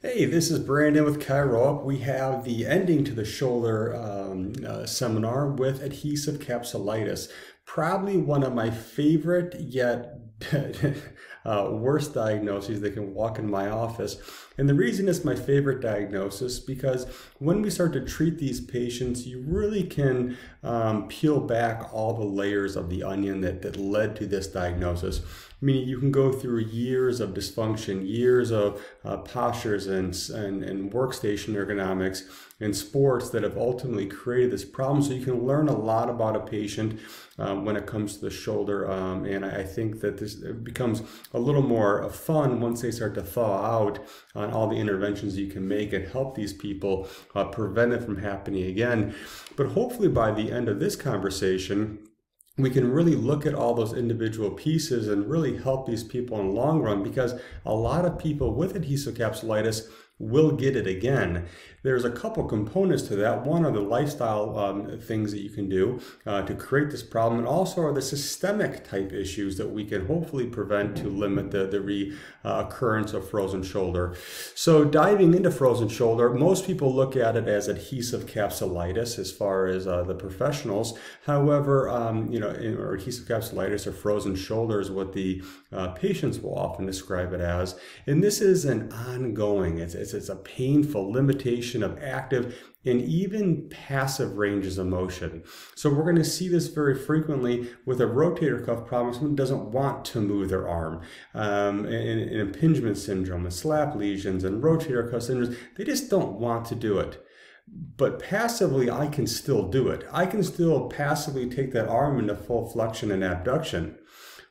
Hey, this is Brandon with Chiro. We have the ending to the shoulder um, uh, seminar with adhesive capsulitis. Probably one of my favorite yet uh, worst diagnoses that can walk in my office. And the reason it's my favorite diagnosis because when we start to treat these patients, you really can um, peel back all the layers of the onion that, that led to this diagnosis. Meaning you can go through years of dysfunction, years of uh, postures and, and, and workstation ergonomics and sports that have ultimately created this problem. So you can learn a lot about a patient um, when it comes to the shoulder. Um, and I think that this becomes a little more fun once they start to thaw out on all the interventions you can make and help these people uh, prevent it from happening again. But hopefully by the end of this conversation, we can really look at all those individual pieces and really help these people in the long run because a lot of people with adhesive capsulitis will get it again. There's a couple components to that. One are the lifestyle um, things that you can do uh, to create this problem, and also are the systemic type issues that we can hopefully prevent to limit the, the reoccurrence uh, of frozen shoulder. So diving into frozen shoulder, most people look at it as adhesive capsulitis as far as uh, the professionals. However, um, you know, or adhesive capsulitis or frozen shoulder is what the uh, patients will often describe it as. And this is an ongoing, it's, it's, it's a painful limitation of active and even passive ranges of motion. So we're going to see this very frequently with a rotator cuff problem. Someone doesn't want to move their arm. Um, impingement syndrome and SLAP lesions and rotator cuff syndromes, they just don't want to do it but passively I can still do it. I can still passively take that arm into full flexion and abduction.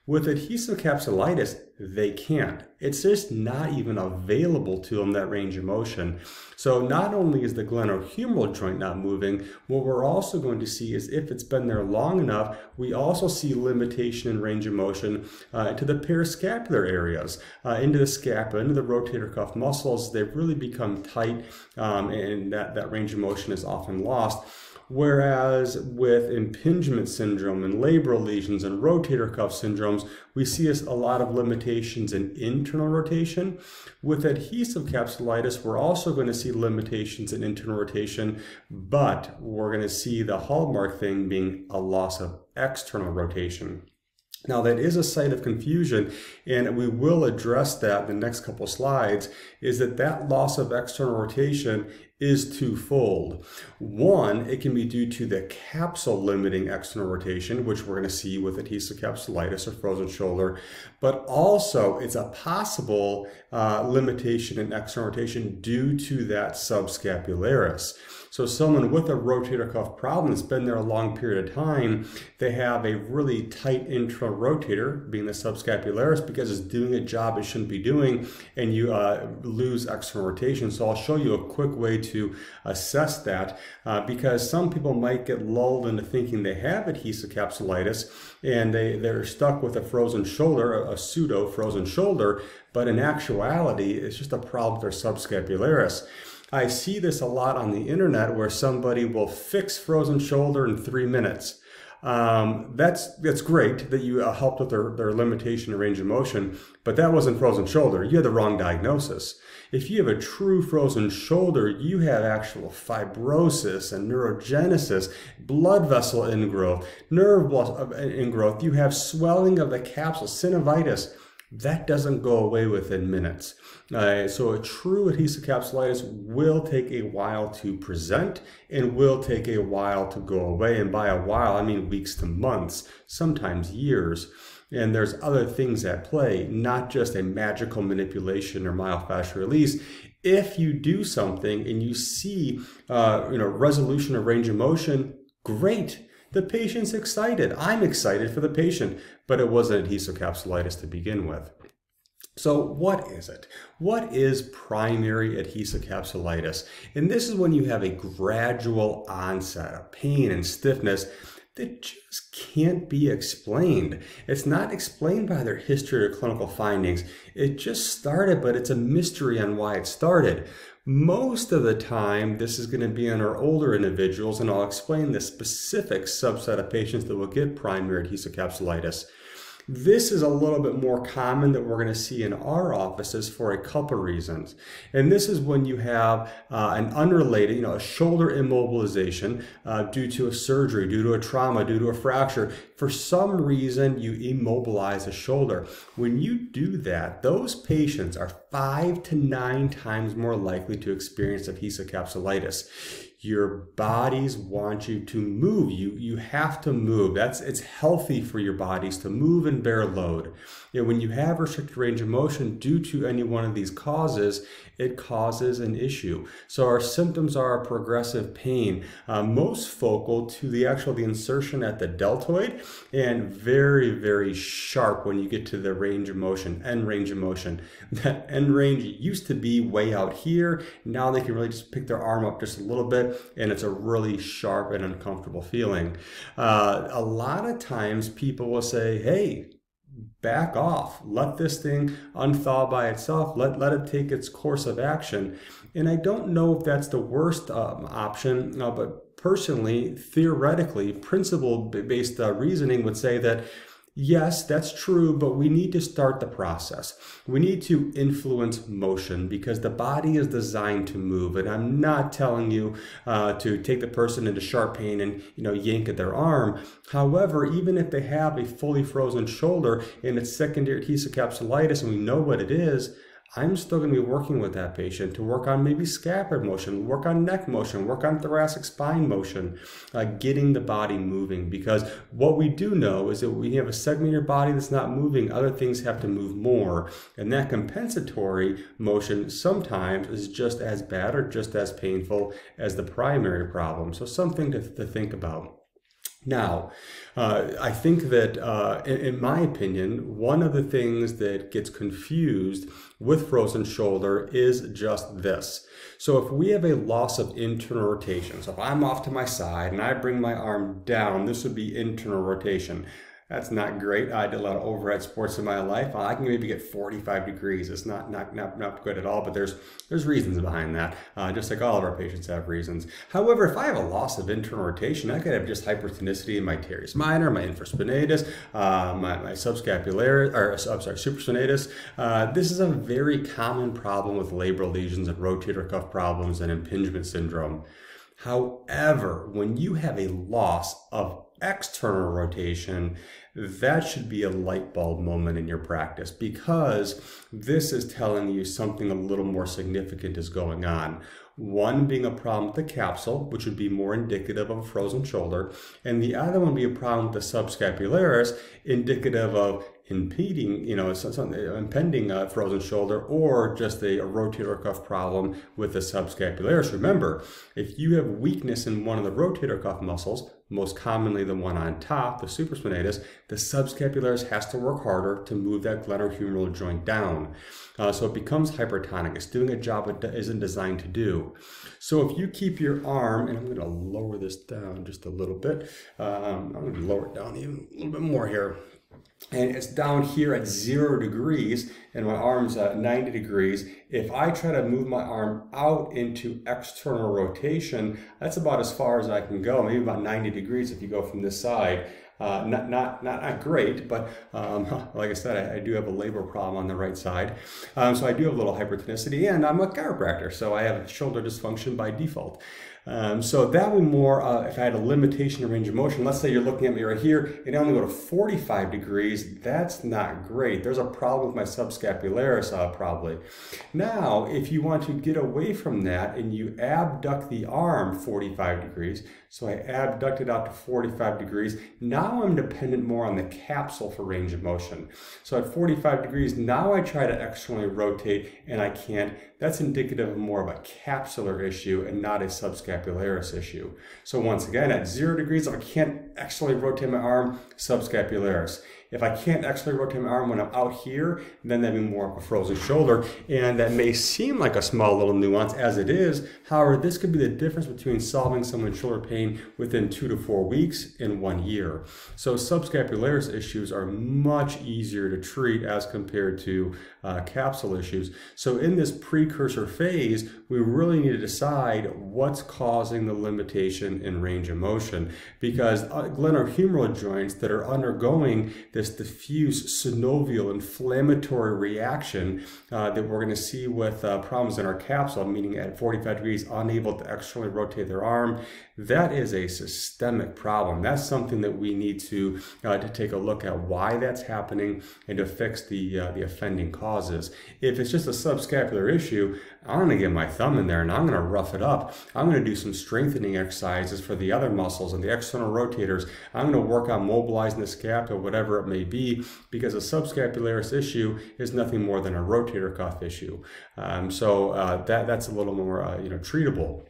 With adhesive capsulitis, they can't. It's just not even available to them, that range of motion. So not only is the glenohumeral joint not moving, what we're also going to see is if it's been there long enough, we also see limitation in range of motion uh, to the parascapular areas, uh, into the scapula, into the rotator cuff muscles. They've really become tight um, and that, that range of motion is often lost. Whereas with impingement syndrome and labral lesions and rotator cuff syndromes, we see a lot of limitations in internal rotation. With adhesive capsulitis, we're also going to see limitations in internal rotation, but we're going to see the hallmark thing being a loss of external rotation. Now that is a site of confusion and we will address that in the next couple slides is that that loss of external rotation is twofold. One, it can be due to the capsule limiting external rotation, which we're going to see with adhesive capsulitis or frozen shoulder, but also it's a possible uh, limitation in external rotation due to that subscapularis. So someone with a rotator cuff problem that's been there a long period of time, they have a really tight internal rotator, being the subscapularis, because it's doing a job it shouldn't be doing, and you uh, lose external rotation. So I'll show you a quick way to assess that, uh, because some people might get lulled into thinking they have adhesive capsulitis, and they, they're stuck with a frozen shoulder, a, a pseudo frozen shoulder, but in actuality, it's just a problem with their subscapularis. I see this a lot on the internet where somebody will fix frozen shoulder in three minutes. Um, that's that's great that you uh, helped with their, their limitation of range of motion, but that wasn't frozen shoulder. You had the wrong diagnosis. If you have a true frozen shoulder, you have actual fibrosis and neurogenesis, blood vessel ingrowth, nerve uh, ingrowth. You have swelling of the capsule, synovitis that doesn't go away within minutes. Uh, so a true adhesive capsulitis will take a while to present and will take a while to go away. And by a while, I mean weeks to months, sometimes years. And there's other things at play, not just a magical manipulation or myofascial release. If you do something and you see, uh, you know, resolution of range of motion, great the patient's excited. I'm excited for the patient, but it was an adhesive capsulitis to begin with. So what is it? What is primary adhesive capsulitis? And this is when you have a gradual onset of pain and stiffness that just can't be explained. It's not explained by their history or clinical findings. It just started, but it's a mystery on why it started. Most of the time, this is going to be in our older individuals, and I'll explain the specific subset of patients that will get primary adhesive capsulitis. This is a little bit more common that we're going to see in our offices for a couple reasons. And this is when you have uh, an unrelated, you know, a shoulder immobilization uh, due to a surgery, due to a trauma, due to a fracture. For some reason, you immobilize a shoulder. When you do that, those patients are five to nine times more likely to experience adhesive capsulitis your bodies want you to move. You you have to move. That's it's healthy for your bodies to move and bear load you know, when you have restricted range of motion due to any one of these causes it causes an issue. So our symptoms are progressive pain uh, most focal to the actual the insertion at the deltoid and very very sharp when you get to the range of motion end range of motion. That end range used to be way out here. Now they can really just pick their arm up just a little bit and it's a really sharp and uncomfortable feeling. Uh, a lot of times people will say, hey, back off. Let this thing unthaw by itself. Let, let it take its course of action. And I don't know if that's the worst um, option, uh, but personally, theoretically, principle based uh, reasoning would say that Yes, that's true, but we need to start the process. We need to influence motion because the body is designed to move. And I'm not telling you uh, to take the person into sharp pain and you know yank at their arm. However, even if they have a fully frozen shoulder and it's secondary adhesive capsulitis and we know what it is, I'm still going to be working with that patient to work on maybe scapular motion, work on neck motion, work on thoracic spine motion, uh, getting the body moving. Because what we do know is that we have a segment of your body that's not moving, other things have to move more. And that compensatory motion sometimes is just as bad or just as painful as the primary problem. So, something to, to think about. Now, uh, I think that, uh, in, in, my opinion, one of the things that gets confused with frozen shoulder is just this. So if we have a loss of internal rotation, so if I'm off to my side and I bring my arm down, this would be internal rotation. That's not great. I did a lot of overhead sports in my life. I can maybe get 45 degrees. It's not not not, not good at all, but there's there's reasons behind that. Uh, just like all of our patients have reasons. However, if I have a loss of internal rotation, I could have just hypertonicity in my teres minor, my infraspinatus, uh, my, my subscapularis, or I'm sorry, supraspinatus. Uh, this is a very common problem with labral lesions and rotator cuff problems and impingement syndrome. However, when you have a loss of external rotation, that should be a light bulb moment in your practice because this is telling you something a little more significant is going on. One being a problem with the capsule, which would be more indicative of a frozen shoulder, and the other one be a problem with the subscapularis, indicative of impeding, you know, impending uh, frozen shoulder or just a, a, rotator cuff problem with the subscapularis. Remember, if you have weakness in one of the rotator cuff muscles, most commonly the one on top, the supraspinatus, the subscapularis has to work harder to move that glenohumeral joint down. Uh, so it becomes hypertonic. It's doing a job it isn't designed to do. So if you keep your arm, and I'm going to lower this down just a little bit. Um, I'm going to lower it down even a little bit more here and it's down here at zero degrees and my arm's at 90 degrees. If I try to move my arm out into external rotation, that's about as far as I can go, maybe about 90 degrees if you go from this side. Uh, not, not, not, not great, but um, like I said, I, I, do have a labral problem on the right side. Um, so I do have a little hypertonicity and I'm a chiropractor, so I have shoulder dysfunction by default. Um, so that would more, uh, if I had a limitation of range of motion, let's say you're looking at me right here and I only go to 45 degrees, that's not great. There's a problem with my subscapularis uh, probably. Now, if you want to get away from that and you abduct the arm 45 degrees, so I abduct it out to 45 degrees, now I'm dependent more on the capsule for range of motion. So at 45 degrees, now I try to externally rotate and I can't. That's indicative of more of a capsular issue and not a subscapularis issue. So once again, at zero degrees, if I can't actually rotate my arm, subscapularis. If I can't actually rotate my arm when I'm out here, then that'd be more of a frozen shoulder. And that may seem like a small little nuance as it is. However, this could be the difference between solving someone's shoulder pain within two to four weeks in one year. So subscapularis issues are much easier to treat as compared to uh, capsule issues. So in this precursor phase, we really need to decide what's causing the limitation in range of motion because uh, glenohumeral joints that are undergoing this diffuse synovial inflammatory reaction uh, that we're going to see with uh, problems in our capsule, meaning at 45 degrees, unable to externally rotate their arm. That is a systemic problem. That's something that we need to, uh, to take a look at why that's happening and to fix the, uh, the offending causes. If it's just a subscapular issue, I'm going to get my thumb in there and I'm going to rough it up. I'm going to do some strengthening exercises for the other muscles and the external rotators. I'm going to work on mobilizing the scapula, whatever it may be, because a subscapularis issue is nothing more than a rotator cuff issue. Um, so uh, that, that's a little more uh, you know, treatable.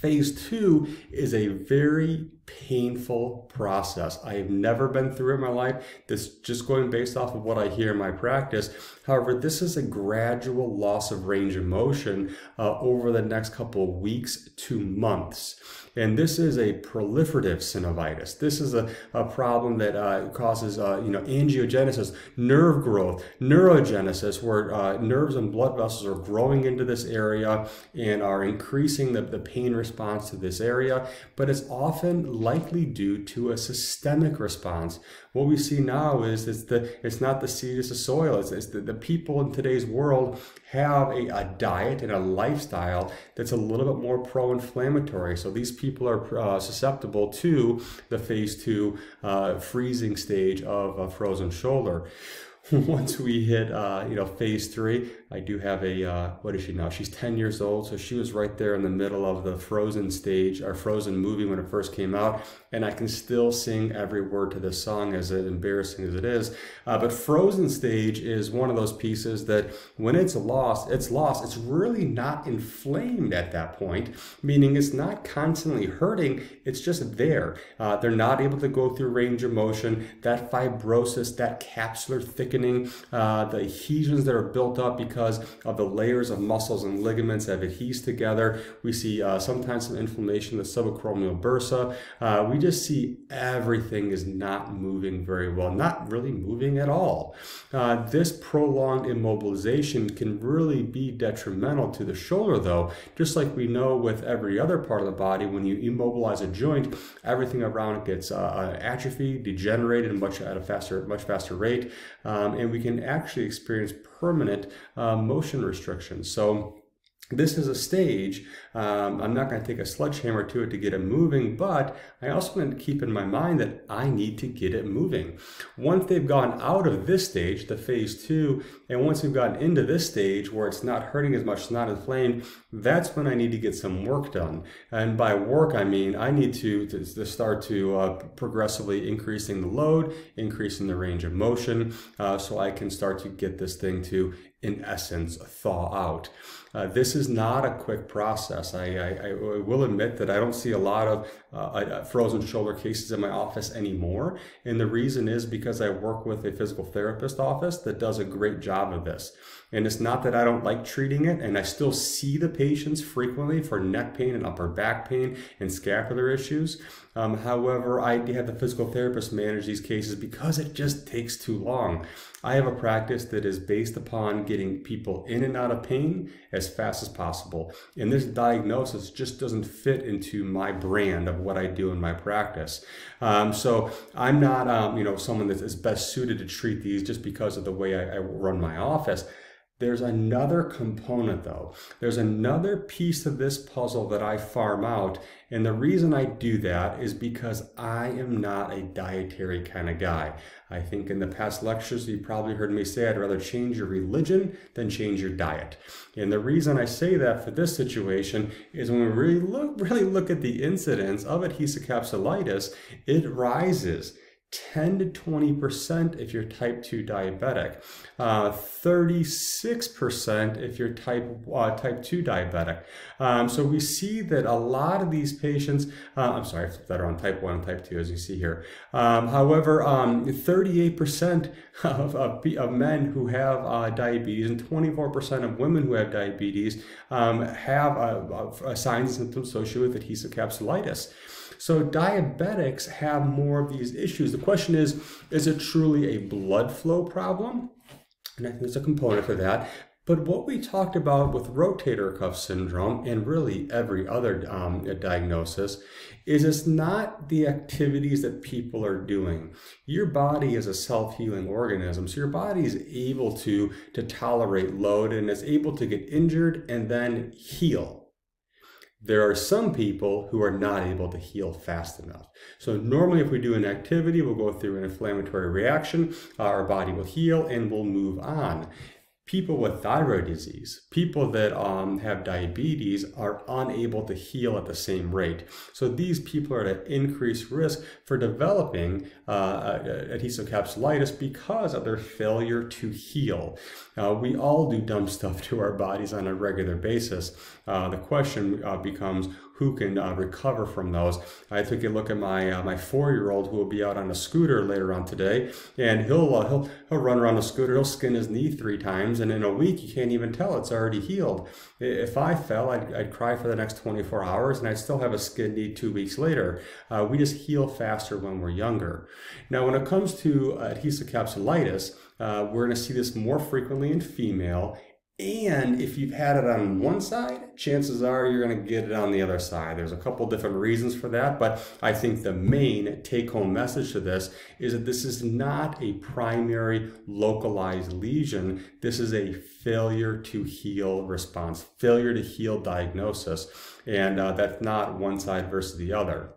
Phase two is a very painful process. I have never been through it in my life. This just going based off of what I hear in my practice. However, this is a gradual loss of range of motion uh, over the next couple of weeks to months. And this is a proliferative synovitis. This is a, a problem that uh, causes, uh, you know, angiogenesis, nerve growth, neurogenesis, where uh, nerves and blood vessels are growing into this area and are increasing the, the pain response to this area. But it's often likely due to a systemic response. What we see now is it's, the, it's not the seed, it's the soil. It's, it's the, the people in today's world have a, a diet and a lifestyle that's a little bit more pro-inflammatory. So these people are uh, susceptible to the phase two uh, freezing stage of a frozen shoulder. Once we hit, uh, you know, phase three, I do have a, uh, what is she now? She's 10 years old. So she was right there in the middle of the Frozen stage, our Frozen movie when it first came out. And I can still sing every word to this song as embarrassing as it is. Uh, but Frozen stage is one of those pieces that when it's lost, it's lost. It's really not inflamed at that point, meaning it's not constantly hurting. It's just there. Uh, they're not able to go through range of motion. That fibrosis, that capsular thickening, uh, the adhesions that are built up because of the layers of muscles and ligaments that adhere together. We see uh, sometimes some inflammation, the subacromial bursa. Uh, we just see everything is not moving very well, not really moving at all. Uh, this prolonged immobilization can really be detrimental to the shoulder though, just like we know with every other part of the body, when you immobilize a joint, everything around it gets uh, uh, atrophied, degenerated much at a faster, much faster rate, um, and we can actually experience permanent uh, motion restrictions. So this is a stage. Um, I'm not going to take a sledgehammer to it to get it moving, but I also want to keep in my mind that I need to get it moving. Once they've gone out of this stage, the phase two, and once we've gotten into this stage where it's not hurting as much, it's not inflamed, that's when I need to get some work done. And by work, I mean I need to, to, to start to uh, progressively increasing the load, increasing the range of motion, uh, so I can start to get this thing to, in essence, thaw out. Uh, this is not a quick process. I, I, I, will admit that I don't see a lot of uh, uh, frozen shoulder cases in my office anymore. And the reason is because I work with a physical therapist office that does a great job of this. And it's not that I don't like treating it, and I still see the patients frequently for neck pain and upper back pain and scapular issues. Um, however, I have the physical therapist manage these cases because it just takes too long. I have a practice that is based upon getting people in and out of pain as fast as possible. And this diagnosis just doesn't fit into my brand of what I do in my practice. Um, so I'm not, um, you know, someone that is best suited to treat these just because of the way I, I run my office. There's another component though. There's another piece of this puzzle that I farm out. And the reason I do that is because I am not a dietary kind of guy. I think in the past lectures, you probably heard me say I'd rather change your religion than change your diet. And the reason I say that for this situation is when we really look, really look at the incidence of adhesive capsulitis, it rises 10 to 20% if you're type 2 diabetic, uh, 36% if you're type, uh, type 2 diabetic. Um, so we see that a lot of these patients, uh, I'm sorry, that are on type 1 and type 2 as you see here. Um, however, um, 38% of, of, of, men who have uh, diabetes and 24% of women who have diabetes um, have signs and symptoms associated with adhesive capsulitis. So diabetics have more of these issues. The question is, is it truly a blood flow problem? And I think there's a component to that. But what we talked about with rotator cuff syndrome and really every other um, diagnosis is it's not the activities that people are doing. Your body is a self-healing organism, so your body is able to, to tolerate load and is able to get injured and then heal. There are some people who are not able to heal fast enough. So normally if we do an activity, we'll go through an inflammatory reaction, uh, our body will heal and we'll move on people with thyroid disease, people that um, have diabetes are unable to heal at the same rate. So these people are at increased risk for developing uh, adhesive capsulitis because of their failure to heal. Uh, we all do dumb stuff to our bodies on a regular basis. Uh, the question uh, becomes, who can uh, recover from those. I took a look at my uh, my four year old who will be out on a scooter later on today, and he'll uh, he'll he'll run around the scooter. He'll skin his knee three times, and in a week you can't even tell it's already healed. If I fell, I'd, I'd cry for the next 24 hours, and I'd still have a skin knee two weeks later. Uh, we just heal faster when we're younger. Now, when it comes to adhesive capsulitis, uh, we're going to see this more frequently in female and if you've had it on one side, chances are you're going to get it on the other side. There's a couple different reasons for that, but I think the main take home message to this is that this is not a primary localized lesion. This is a failure to heal response, failure to heal diagnosis. And uh, that's not one side versus the other.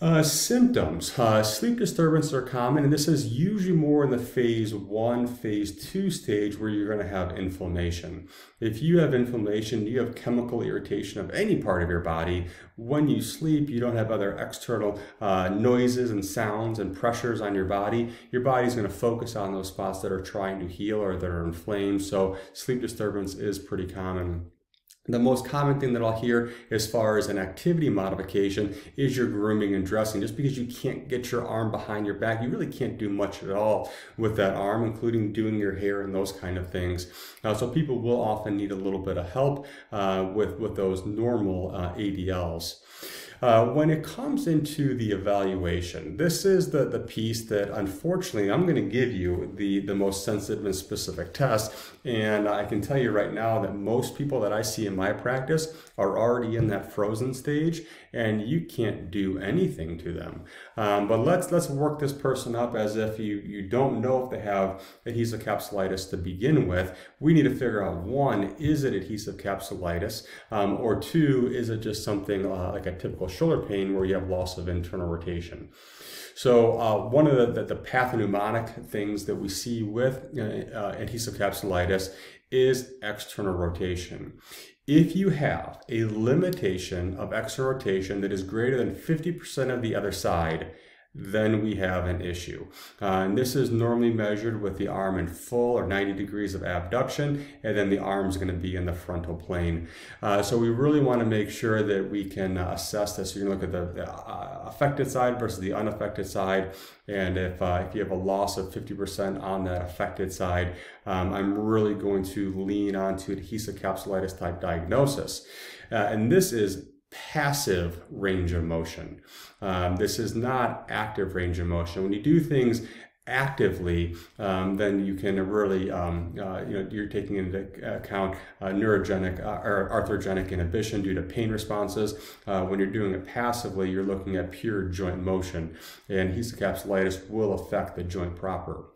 Uh, symptoms. Uh, sleep disturbances are common, and this is usually more in the phase one, phase two stage where you're going to have inflammation. If you have inflammation, you have chemical irritation of any part of your body. When you sleep, you don't have other external uh, noises and sounds and pressures on your body. Your body's going to focus on those spots that are trying to heal or that are inflamed. So, sleep disturbance is pretty common. The most common thing that I'll hear as far as an activity modification is your grooming and dressing. Just because you can't get your arm behind your back, you really can't do much at all with that arm, including doing your hair and those kind of things. Uh, so people will often need a little bit of help uh, with, with those normal uh, ADLs. Uh, when it comes into the evaluation, this is the, the piece that unfortunately I'm going to give you the, the most sensitive and specific test. And I can tell you right now that most people that I see in my practice are already in that frozen stage and you can't do anything to them. Um, but let's let's work this person up as if you, you don't know if they have adhesive capsulitis to begin with. We need to figure out one, is it adhesive capsulitis? Um, or two, is it just something uh, like a typical shoulder pain where you have loss of internal rotation. So uh, one of the, the, the, pathognomonic things that we see with uh, uh, adhesive capsulitis is external rotation. If you have a limitation of external rotation that is greater than 50% of the other side, then we have an issue. Uh, and this is normally measured with the arm in full or 90 degrees of abduction, and then the arm is going to be in the frontal plane. Uh, so we really want to make sure that we can assess this. So you can look at the, the uh, affected side versus the unaffected side. And if, uh, if you have a loss of 50% on that affected side, um, I'm really going to lean onto adhesive capsulitis type diagnosis. Uh, and this is passive range of motion. Um, this is not active range of motion. When you do things actively, um, then you can really, um, uh, you know, you're taking into account uh, neurogenic uh, or arthrogenic inhibition due to pain responses. Uh, when you're doing it passively, you're looking at pure joint motion, and adhesive capsulitis will affect the joint proper.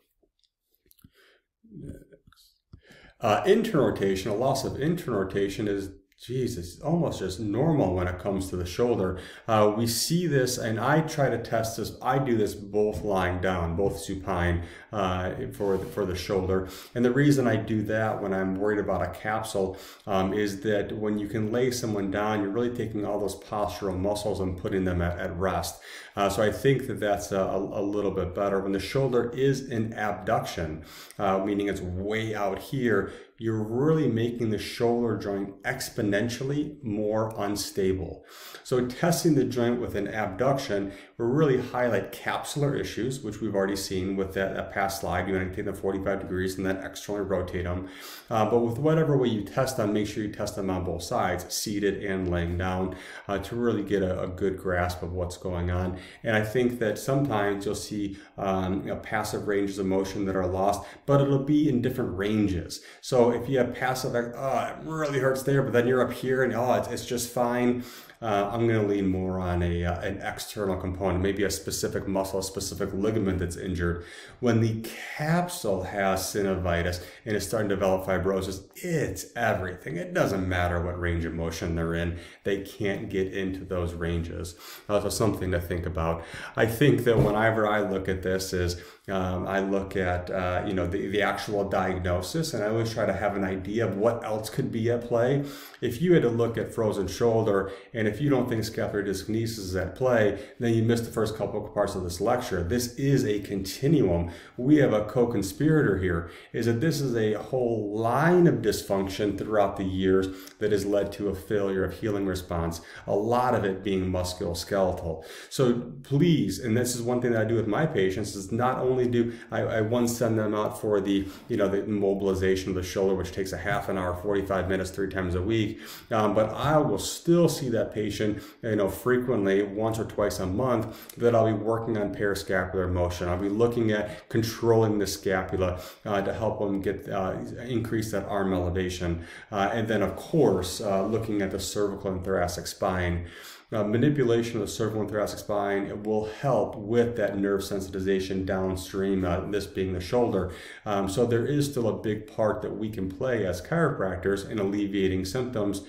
Uh, internal rotation, a loss of internal rotation is geez, it's almost just normal when it comes to the shoulder. Uh, we see this, and I try to test this. I do this both lying down, both supine uh, for, the, for the shoulder. And the reason I do that when I'm worried about a capsule um, is that when you can lay someone down, you're really taking all those postural muscles and putting them at, at rest. Uh, so I think that that's a, a, little bit better. When the shoulder is in abduction, uh, meaning it's way out here, you're really making the shoulder joint exponentially more unstable. So testing the joint with an abduction will really highlight capsular issues, which we've already seen with that, that past slide. You want to take the 45 degrees and then externally rotate them. Uh, but with whatever way you test them, make sure you test them on both sides, seated and laying down, uh, to really get a, a, good grasp of what's going on. And I think that sometimes you'll see um, you know, passive ranges of motion that are lost, but it'll be in different ranges. So if you have passive, oh, it really hurts there, but then you're up here and oh, it's, it's just fine uh, I'm going to lean more on a, uh, an external component, maybe a specific muscle, a specific ligament that's injured. When the capsule has synovitis and is starting to develop fibrosis, it's everything. It doesn't matter what range of motion they're in. They can't get into those ranges. Uh, so something to think about. I think that whenever I look at this is um, I look at uh, you know the, the actual diagnosis and I always try to have an idea of what else could be at play. If you had to look at frozen shoulder and if you don't think scapular dyskinesis is at play, then you missed the first couple of parts of this lecture. This is a continuum. We have a co-conspirator here, is that this is a whole line of dysfunction throughout the years that has led to a failure of healing response, a lot of it being musculoskeletal. So please, and this is one thing that I do with my patients, is not only do I, I once send them out for the, you know, the mobilization of the shoulder, which takes a half an hour, 45 minutes, three times a week, um, but I will still see that patient patient, you know, frequently once or twice a month that I'll be working on parascapular motion. I'll be looking at controlling the scapula uh, to help them get uh, increase that arm elevation. Uh, and then of course, uh, looking at the cervical and thoracic spine. Uh, manipulation of the cervical and thoracic spine it will help with that nerve sensitization downstream, uh, this being the shoulder. Um, so there is still a big part that we can play as chiropractors in alleviating symptoms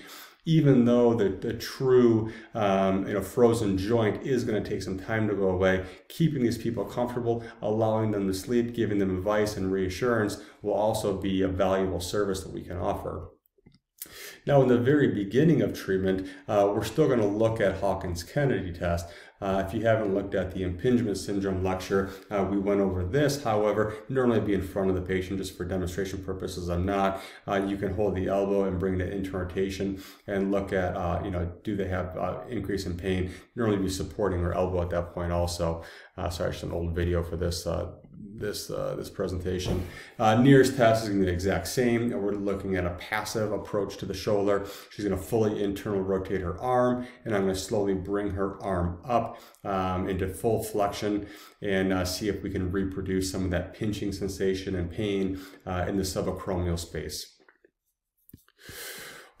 even though the, the true um, you know, frozen joint is going to take some time to go away, keeping these people comfortable, allowing them to sleep, giving them advice and reassurance will also be a valuable service that we can offer. Now, in the very beginning of treatment, uh, we're still going to look at Hawkins-Kennedy test. Uh, if you haven't looked at the impingement syndrome lecture, uh, we went over this. However, normally be in front of the patient just for demonstration purposes. I'm not. Uh, you can hold the elbow and bring it into rotation and look at, uh, you know, do they have uh, increase in pain? Normally be supporting their elbow at that point also. Uh, sorry, just an old video for this this uh, this presentation. Uh, Neer's test is going to be the exact same. We're looking at a passive approach to the shoulder. She's going to fully internal rotate her arm, and I'm going to slowly bring her arm up um, into full flexion and uh, see if we can reproduce some of that pinching sensation and pain uh, in the subacromial space.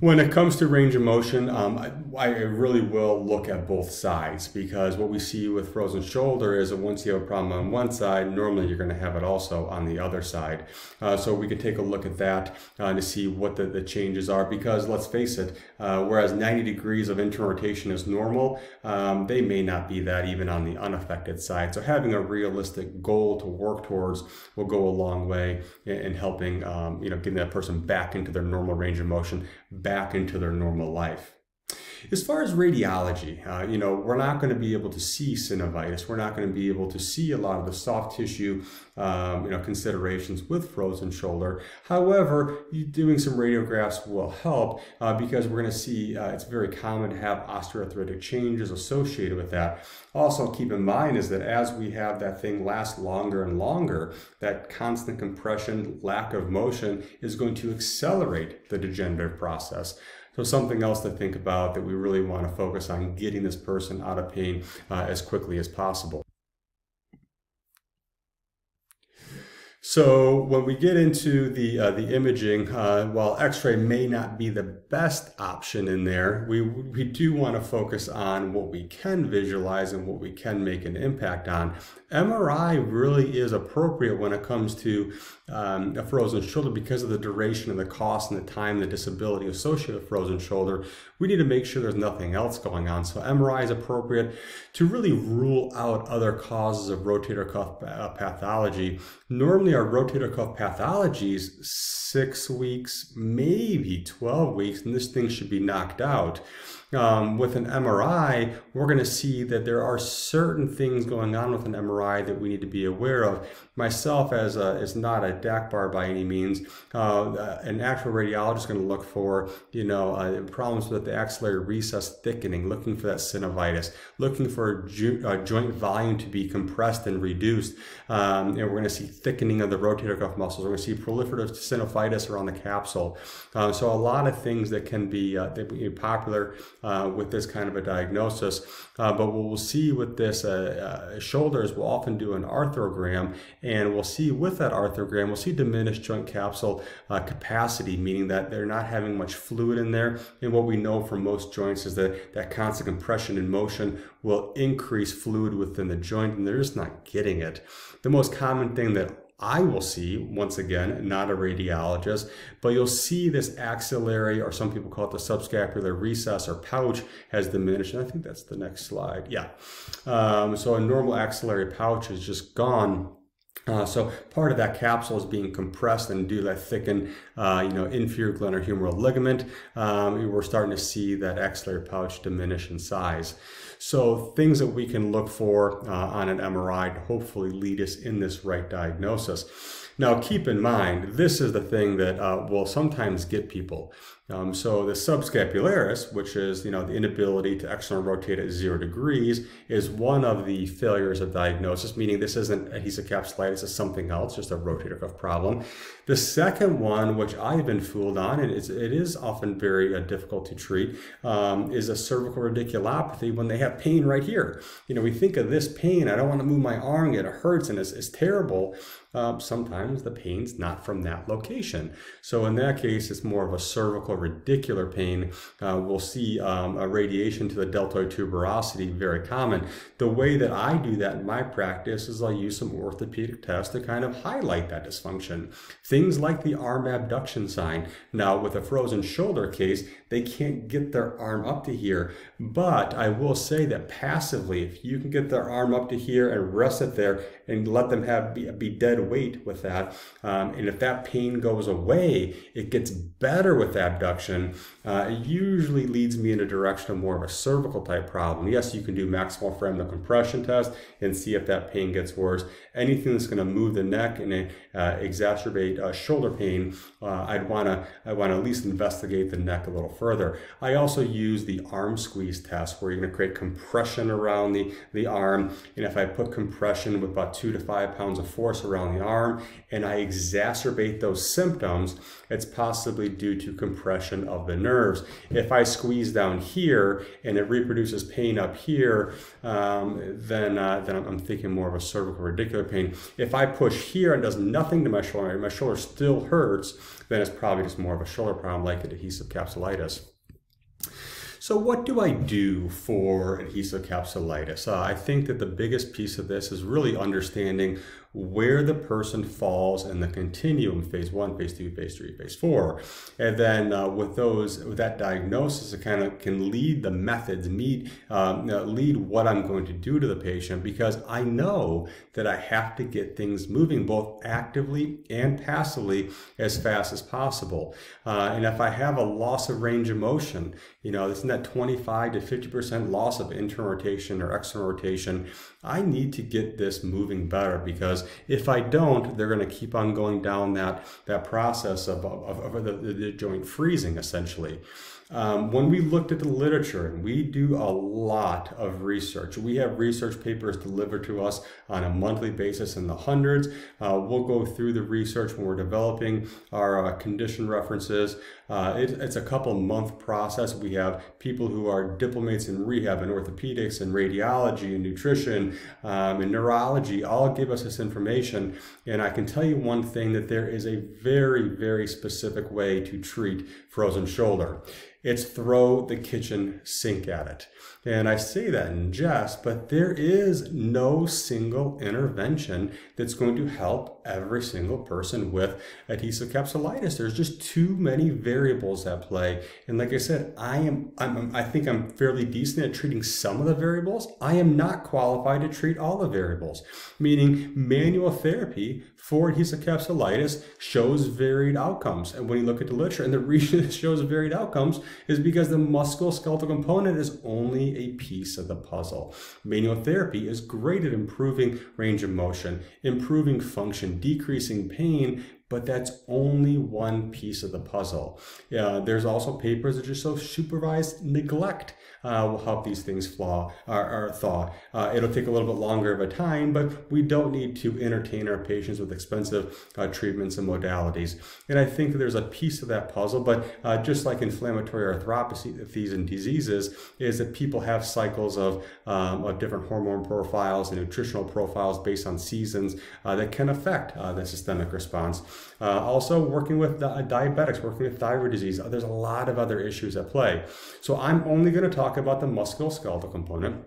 When it comes to range of motion, um, I, I, really will look at both sides because what we see with frozen shoulder is that once you have a problem on one side, normally you're going to have it also on the other side. Uh, so we can take a look at that uh, to see what the, the, changes are because let's face it, uh, whereas 90 degrees of internal rotation is normal, um, they may not be that even on the unaffected side. So having a realistic goal to work towards will go a long way in, in helping um, you know getting that person back into their normal range of motion back into their normal life. As far as radiology, uh, you know, we're not going to be able to see synovitis. We're not going to be able to see a lot of the soft tissue, um, you know, considerations with frozen shoulder. However, doing some radiographs will help uh, because we're going to see uh, it's very common to have osteoarthritic changes associated with that. Also, keep in mind is that as we have that thing last longer and longer, that constant compression, lack of motion is going to accelerate the degenerative process. So something else to think about that we really want to focus on getting this person out of pain uh, as quickly as possible. So when we get into the uh, the imaging, uh, while X-ray may not be the best option in there, we we do want to focus on what we can visualize and what we can make an impact on. MRI really is appropriate when it comes to um, a frozen shoulder because of the duration and the cost and the time, the disability associated with frozen shoulder. We need to make sure there's nothing else going on. So MRI is appropriate to really rule out other causes of rotator cuff uh, pathology. Normally our rotator cuff pathology is six weeks, maybe 12 weeks, and this thing should be knocked out um, with an MRI, we're going to see that there are certain things going on with an MRI that we need to be aware of. Myself, as a, as not a DACBR by any means, uh, an actual radiologist is going to look for you know uh, problems with the axillary recess thickening, looking for that synovitis, looking for jo uh, joint volume to be compressed and reduced, um, and we're going to see thickening of the rotator cuff muscles. We're going to see proliferative synovitis around the capsule. Uh, so a lot of things that can be, uh, be popular uh, with this kind of a diagnosis. Uh, but what we'll see with this uh, shoulders, we'll often do an arthrogram, and we'll see with that arthrogram, we'll see diminished joint capsule capacity, meaning that they're not having much fluid in there. And what we know from most joints is that that constant compression and motion will increase fluid within the joint, and they're just not getting it. The most common thing that I will see, once again, not a radiologist, but you'll see this axillary, or some people call it the subscapular recess or pouch, has diminished. And I think that's the next slide. Yeah. Um, so a normal axillary pouch is just gone uh, so part of that capsule is being compressed and due to that thickened, uh, you know, inferior glenohumeral ligament, um, we're starting to see that axillary pouch diminish in size. So things that we can look for uh, on an MRI to hopefully lead us in this right diagnosis. Now keep in mind, this is the thing that uh, will sometimes get people. Um, so the subscapularis, which is you know the inability to external rotate at zero degrees, is one of the failures of diagnosis, meaning this isn't adhesive capsulitis, it's something else, just a rotator cuff problem. The second one, which I've been fooled on, and it's, it is often very uh, difficult to treat, um, is a cervical radiculopathy when they have pain right here. You know, we think of this pain, I don't want to move my arm, it hurts and it's, it's terrible. Um, sometimes the pain's not from that location. So in that case, it's more of a cervical radicular pain. Uh, we'll see um, a radiation to the deltoid tuberosity, very common. The way that I do that in my practice is I'll use some orthopedic tests to kind of highlight that dysfunction. Things like the arm abduction sign. Now, with a frozen shoulder case, they can't get their arm up to here. But I will say that passively, if you can get their arm up to here and rest it there and let them have be, be dead weight with that, um, and if that pain goes away, it gets better with abduction. Uh, it usually leads me in a direction of more of a cervical type problem. Yes, you can do maximal foraminal compression test and see if that pain gets worse. Anything that's going to move the neck and uh, exacerbate uh, shoulder pain, uh, I'd want to I want to at least investigate the neck a little further. I also use the arm squeeze test where you're going to create compression around the, the arm. And if I put compression with about two to five pounds of force around the arm and I exacerbate those symptoms, it's possibly due to compression of the nerves. If I squeeze down here and it reproduces pain up here, um, then, uh, then I'm thinking more of a cervical radicular pain. If I push here and does nothing to my shoulder, my shoulder still hurts, then it's probably just more of a shoulder problem like adhesive capsulitis. So what do I do for adhesive capsulitis? Uh, I think that the biggest piece of this is really understanding where the person falls in the continuum phase one phase two phase three phase four. And then uh, with those with that diagnosis it kind of can lead the methods lead um, lead what i'm going to do to the patient because i know that i have to get things moving both actively and passively as fast as possible. Uh, and if i have a loss of range of motion you know this isn't that 25 to 50 percent loss of internal rotation or external rotation? I need to get this moving better because if I don't, they're going to keep on going down that, that process of, of, of the, the joint freezing essentially. Um, when we looked at the literature, and we do a lot of research, we have research papers delivered to us on a monthly basis in the hundreds. Uh, we'll go through the research when we're developing our uh, condition references. Uh, it, it's a couple month process. We have people who are diplomates in rehab and orthopedics and radiology and nutrition um, and neurology all give us this information. And I can tell you one thing that there is a very, very specific way to treat frozen shoulder. It's throw the kitchen sink at it. And I say that in jest, but there is no single intervention that's going to help every single person with adhesive capsulitis. There's just too many variables at play. And like I said, I am I'm, I think I'm fairly decent at treating some of the variables. I am not qualified to treat all the variables, meaning manual therapy for adhesive capsulitis shows varied outcomes. And when you look at the literature, and the reason it shows varied outcomes is because the musculoskeletal component is only a piece of the puzzle. Manual therapy is great at improving range of motion, improving function, decreasing pain, but that's only one piece of the puzzle. Uh, there's also papers that just show supervised neglect uh, will help these things flaw, or, or thaw. Uh, it'll take a little bit longer of a time, but we don't need to entertain our patients with expensive uh, treatments and modalities. And I think there's a piece of that puzzle, but uh, just like inflammatory arthropathies and diseases, is that people have cycles of, um, of different hormone profiles and nutritional profiles based on seasons uh, that can affect uh, the systemic response. Also, working with diabetics, working with thyroid disease, there's a lot of other issues at play. So I'm only going to talk about the musculoskeletal component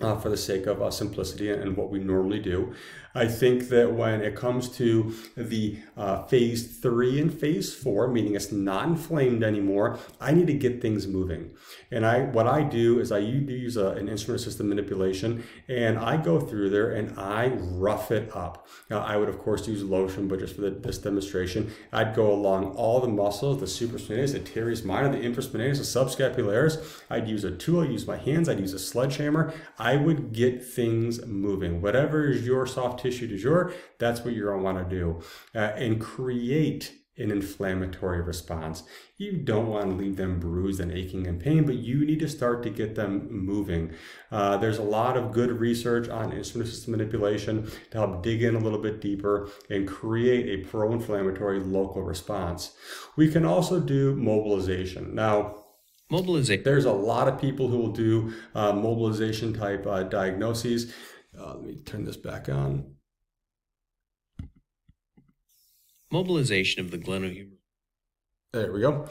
uh, for the sake of uh, simplicity and what we normally do. I think that when it comes to the uh, phase three and phase four, meaning it's not inflamed anymore, I need to get things moving. And I, what I do is I use a, an instrument assisted manipulation and I go through there and I rough it up. Now, I would of course use lotion, but just for the, this demonstration, I'd go along all the muscles, the supraspinatus, the teres minor, the infraspinatus, the subscapularis. I'd use a tool, I'd use my hands, I'd use a sledgehammer. I would get things moving. Whatever is your soft tissue du jour, that's what you're going to want to do. Uh, and create an inflammatory response. You don't want to leave them bruised and aching and pain, but you need to start to get them moving. Uh, there's a lot of good research on instrument system manipulation to help dig in a little bit deeper and create a pro inflammatory local response. We can also do mobilization. Now, Mobilization. There's a lot of people who will do uh, mobilization type uh, diagnoses. Uh, let me turn this back on. Mobilization of the glenohumeral. There we go.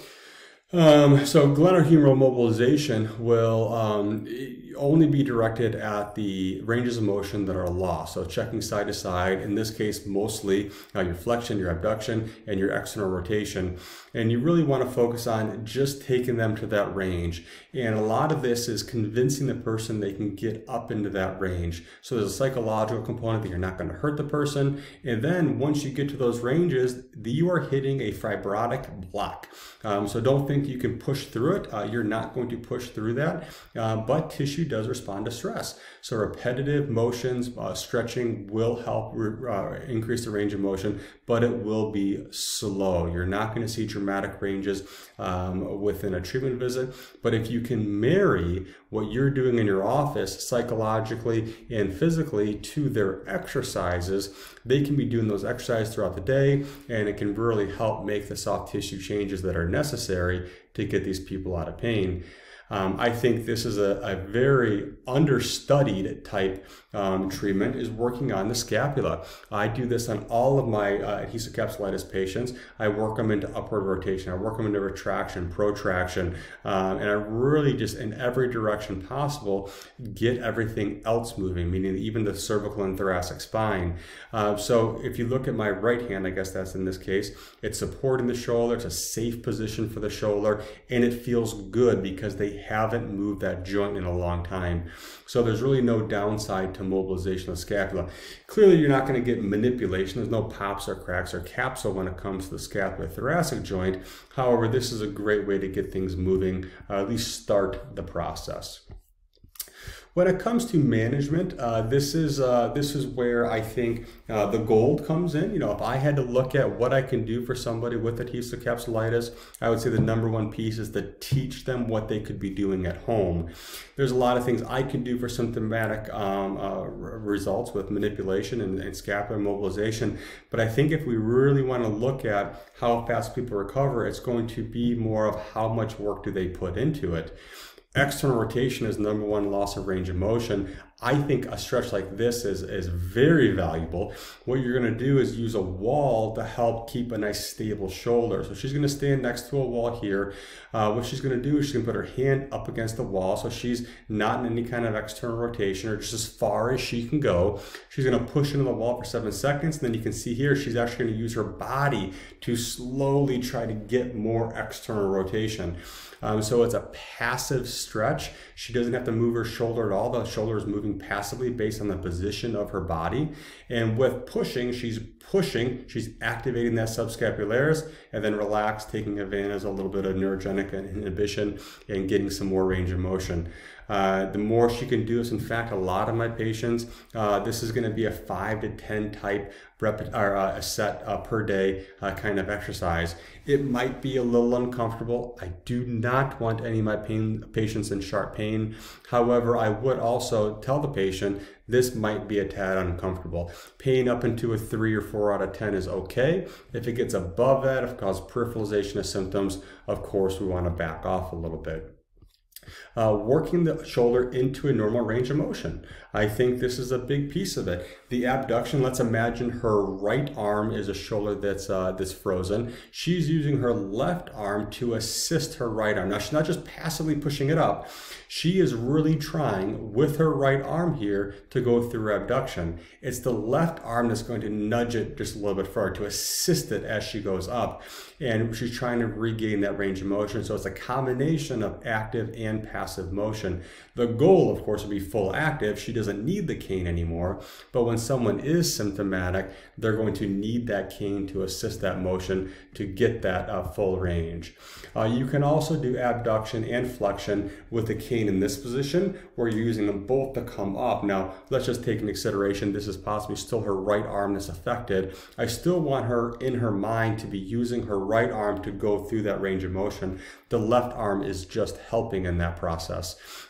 Um, so glenohumeral mobilization will um, only be directed at the ranges of motion that are lost. So checking side to side, in this case, mostly uh, your flexion, your abduction, and your external rotation. And you really want to focus on just taking them to that range. And a lot of this is convincing the person they can get up into that range. So there's a psychological component that you're not going to hurt the person. And then once you get to those ranges, you are hitting a fibrotic block. Um, so don't think you can push through it. Uh, you're not going to push through that, uh, but tissue does respond to stress. So repetitive motions, uh, stretching will help uh, increase the range of motion, but it will be slow. You're not going to see dramatic ranges um, within a treatment visit, but if you can marry what you're doing in your office psychologically and physically to their exercises, they can be doing those exercises throughout the day and it can really help make the soft tissue changes that are necessary to get these people out of pain. Um, I think this is a, a very understudied type um, treatment is working on the scapula. I do this on all of my uh, adhesive capsulitis patients. I work them into upward rotation. I work them into retraction, protraction, um, and I really just in every direction possible get everything else moving, meaning even the cervical and thoracic spine. Uh, so if you look at my right hand, I guess that's in this case, it's supporting the shoulder. It's a safe position for the shoulder, and it feels good because they haven't moved that joint in a long time. So there's really no downside to mobilization of scapula. Clearly, you're not going to get manipulation. There's no pops or cracks or capsule when it comes to the scapular thoracic joint. However, this is a great way to get things moving, uh, at least start the process. When it comes to management, uh, this is uh, this is where I think uh, the gold comes in. You know, if I had to look at what I can do for somebody with adhesive capsulitis, I would say the number one piece is to teach them what they could be doing at home. There's a lot of things I can do for symptomatic um, uh, results with manipulation and, and scapular mobilization, but I think if we really want to look at how fast people recover, it's going to be more of how much work do they put into it. External rotation is number one loss of range of motion. I think a stretch like this is, is very valuable. What you're going to do is use a wall to help keep a nice stable shoulder. So she's going to stand next to a wall here. Uh, what she's going to do is she's to put her hand up against the wall so she's not in any kind of external rotation or just as far as she can go. She's going to push into the wall for seven seconds. And then you can see here she's actually to use her body to slowly try to get more external rotation. Um, so it's a passive stretch. She doesn't have to move her shoulder at all. The shoulder is moving passively based on the position of her body. And with pushing, she's pushing, she's activating that subscapularis, and then relax, taking advantage of a little bit of neurogenic inhibition and getting some more range of motion. Uh, the more she can do this, in fact, a lot of my patients, uh, this is going to be a five to 10 type rep or uh, a set uh, per day uh, kind of exercise. It might be a little uncomfortable. I do not want any of my pain, patients in sharp pain. However, I would also tell the patient this might be a tad uncomfortable. Pain up into a three or four out of 10 is okay. If it gets above that, if it causes peripheralization of symptoms, of course, we want to back off a little bit uh, working the shoulder into a normal range of motion. I think this is a big piece of it. The abduction, let's imagine her right arm is a shoulder that's, uh, that's frozen. She's using her left arm to assist her right arm. Now, she's not just passively pushing it up. She is really trying with her right arm here to go through abduction. It's the left arm that's going to nudge it just a little bit further to assist it as she goes up. And she's trying to regain that range of motion. So it's a combination of active and passive motion. The goal, of course, would be full active. She doesn't need the cane anymore. But when someone is symptomatic, they're going to need that cane to assist that motion to get that uh, full range. Uh, you can also do abduction and flexion with the cane in this position where you're using them both to come up. Now, let's just take in consideration this is possibly still her right arm that's affected. I still want her in her mind to be using her right arm to go through that range of motion. The left arm is just helping in that process.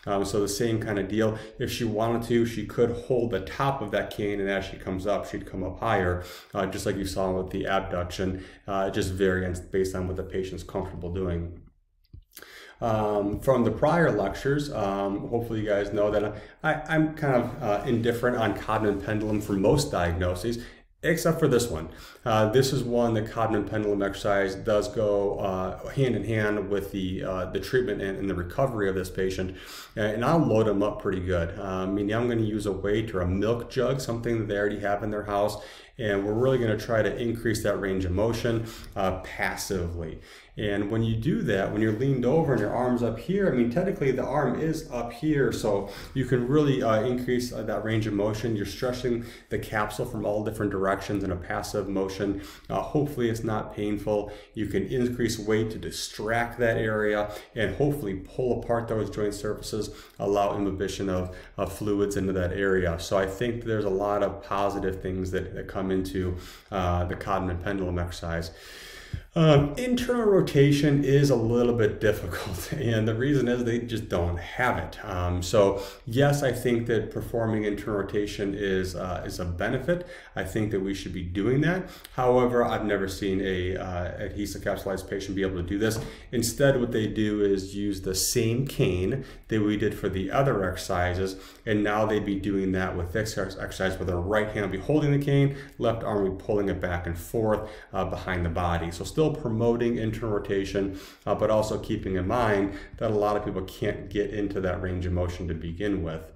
Um, so the same kind of deal. If she wanted to, she could hold the top of that cane and as she comes up, she'd come up higher, uh, just like you saw with the abduction. Uh, just varies based on what the patient's comfortable doing. Um, from the prior lectures, um, hopefully you guys know that I, am kind of uh, indifferent on Codman pendulum for most diagnoses except for this one. Uh, this is one that Codman pendulum exercise does go uh, hand in hand with the uh, the treatment and, and, the recovery of this patient, and I'll load them up pretty good. Uh, meaning I'm going to use a weight or a milk jug, something that they already have in their house, and we're really going to try to increase that range of motion uh, passively. And when you do that, when you're leaned over and your arm's up here, I mean, technically the arm is up here, so you can really uh, increase uh, that range of motion. You're stretching the capsule from all different directions in a passive motion. Uh, hopefully it's not painful. You can increase weight to distract that area and hopefully pull apart those joint surfaces, allow imbibition of, of fluids into that area. So I think there's a lot of positive things that, that come into uh, the Codman pendulum exercise. Um, internal rotation is a little bit difficult, and the reason is they just don't have it. Um, so, yes, I think that performing internal rotation is uh, is a benefit. I think that we should be doing that. However, I've never seen a uh, adhesive capsulitis patient be able to do this. Instead, what they do is use the same cane that we did for the other exercises, and now they'd be doing that with this exercise where their right hand will be holding the cane, left arm will be pulling it back and forth uh, behind the body. So, still still promoting internal rotation, uh, but also keeping in mind that a lot of people can't get into that range of motion to begin with.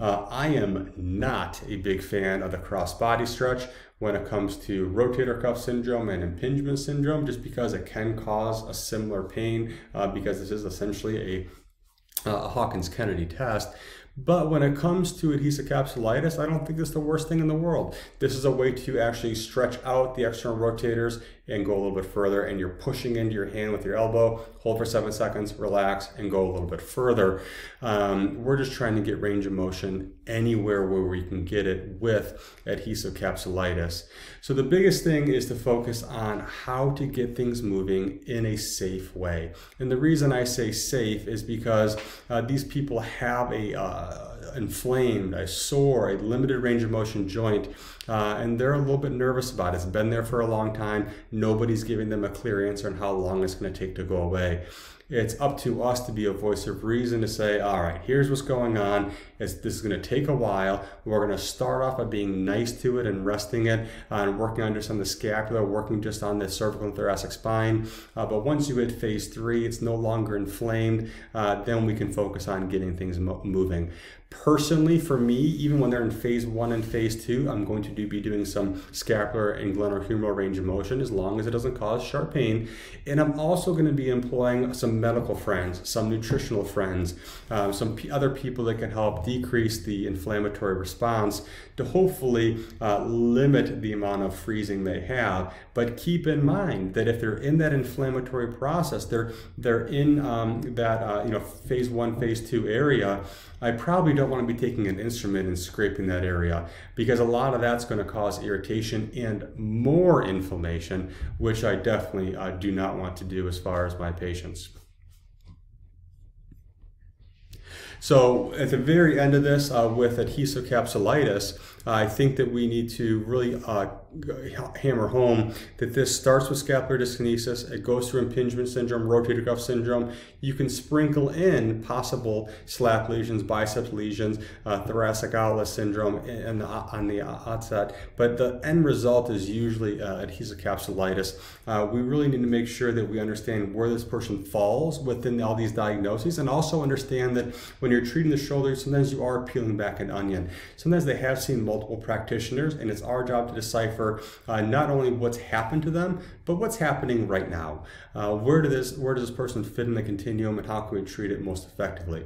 Uh, I am not a big fan of the cross body stretch when it comes to rotator cuff syndrome and impingement syndrome, just because it can cause a similar pain, uh, because this is essentially a a Hawkins Kennedy test. But when it comes to adhesive capsulitis, I don't think it's the worst thing in the world. This is a way to actually stretch out the external rotators and go a little bit further and you're pushing into your hand with your elbow, hold for seven seconds, relax and go a little bit further. Um, we're just trying to get range of motion anywhere where we can get it with adhesive capsulitis. So the biggest thing is to focus on how to get things moving in a safe way. And the reason I say safe is because uh, these people have a uh, inflamed, a sore, a limited range of motion joint, uh, and they're a little bit nervous about it. It's been there for a long time. Nobody's giving them a clear answer on how long it's going to take to go away. It's up to us to be a voice of reason to say, all right, here's what's going on. It's, this is going to take a while. We're going to start off by being nice to it and resting it uh, and working on just on the scapula, working just on the cervical and thoracic spine. Uh, but once you hit phase three, it's no longer inflamed. Uh, then we can focus on getting things mo moving. Personally, for me, even when they're in phase one and phase two, I'm going to do, be doing some scapular and glenohumeral range of motion as long as it doesn't cause sharp pain. And I'm also going to be employing some medical friends, some nutritional friends, um, some p- other people that can help decrease the inflammatory response to hopefully uh, limit the amount of freezing they have. But keep in mind that if they're in that inflammatory process, they're they're in um, that uh, you know phase one, phase two area. I probably don't want to be taking an instrument and scraping that area because a lot of that's going to cause irritation and more inflammation, which I definitely uh, do not want to do as far as my patients. So at the very end of this, uh, with adhesive capsulitis, I think that we need to really uh, hammer home that this starts with scapular dyskinesis, it goes through impingement syndrome, rotator cuff syndrome. You can sprinkle in possible SLAP lesions, biceps lesions, uh, thoracic outlet syndrome and on the outset, but the end result is usually uh, adhesive capsulitis. Uh, we really need to make sure that we understand where this person falls within all these diagnoses and also understand that when you're treating the shoulder, sometimes you are peeling back an onion. Sometimes they have seen multiple practitioners and it's our job to decipher uh, not only what's happened to them, but what's happening right now. Uh, where, do this, where does this person fit in the continuum and how can we treat it most effectively?